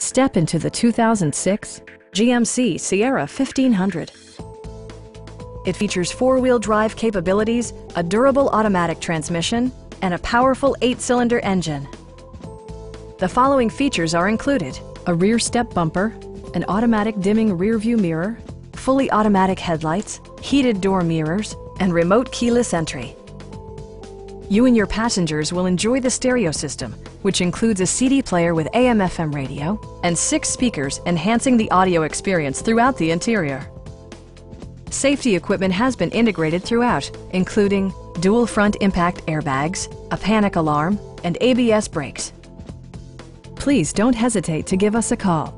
Step into the 2006 GMC Sierra 1500. It features four-wheel drive capabilities, a durable automatic transmission, and a powerful eight-cylinder engine. The following features are included. A rear step bumper, an automatic dimming rear view mirror, fully automatic headlights, heated door mirrors, and remote keyless entry. You and your passengers will enjoy the stereo system, which includes a CD player with AM-FM radio and six speakers enhancing the audio experience throughout the interior. Safety equipment has been integrated throughout, including dual front impact airbags, a panic alarm, and ABS brakes. Please don't hesitate to give us a call.